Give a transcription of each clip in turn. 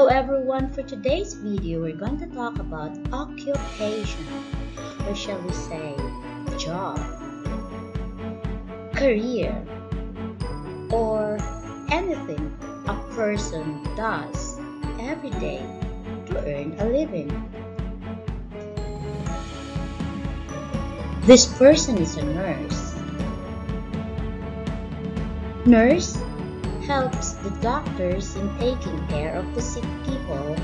Hello everyone, for today's video we're going to talk about occupation or shall we say job, career or anything a person does every day to earn a living. This person is a nurse. Nurse helps the doctors in taking care of the sick people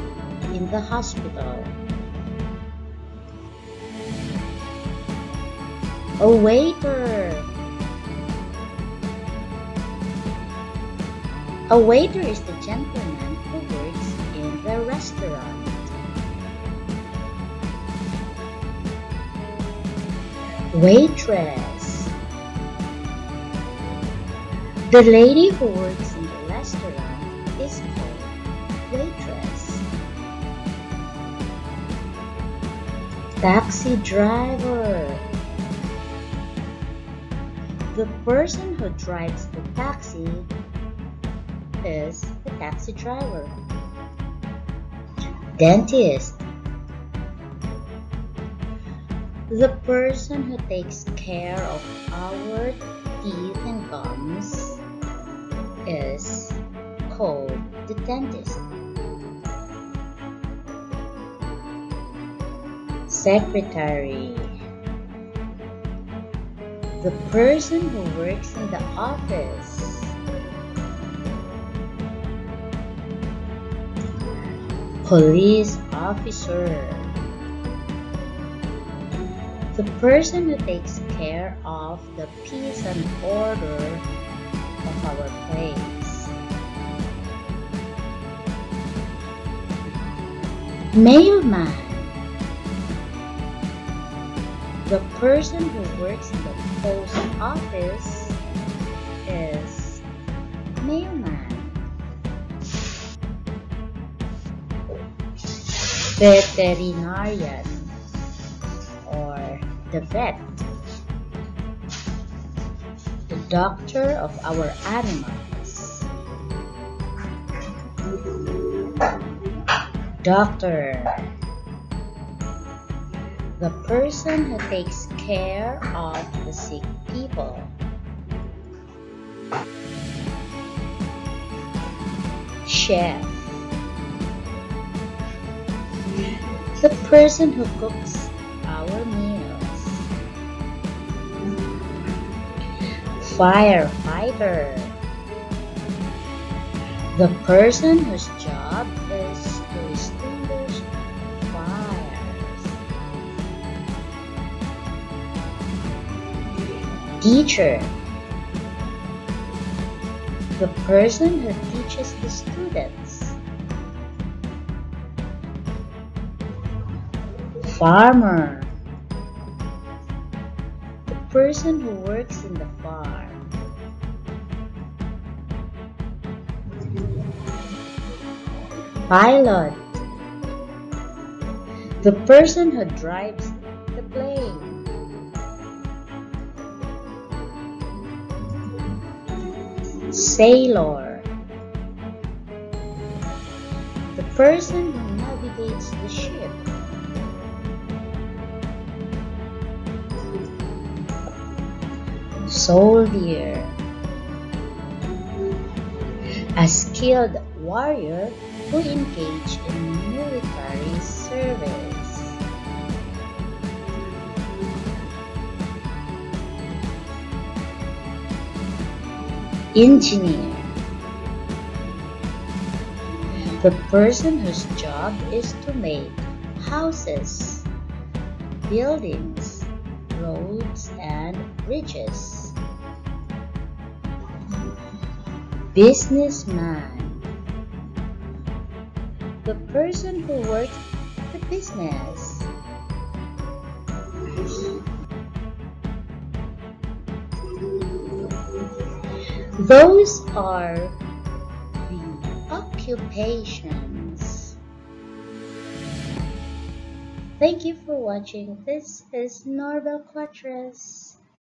in the hospital. A waiter. A waiter is the gentleman who works in the restaurant. Waitress. The lady who works Taxi driver. The person who drives the taxi is the taxi driver. Dentist. The person who takes care of our teeth and gums is called the dentist. Secretary. The person who works in the office. Police officer. The person who takes care of the peace and order of our place. Mailman. The person who works in the post office is mailman. Veterinarian or the vet. The doctor of our animals. Doctor. The person who takes care of the sick people. Chef. The person who cooks our meals. Firefighter. The person whose job Teacher. The person who teaches the students. Farmer. The person who works in the farm. Pilot. The person who drives the plane. Sailor. The person who navigates the ship. Soldier. A skilled warrior who engaged in military service. Engineer. The person whose job is to make houses, buildings, roads, and bridges. Businessman. The person who works the business. Those are the occupations. Thank you for watching. This is Norbel Quatres.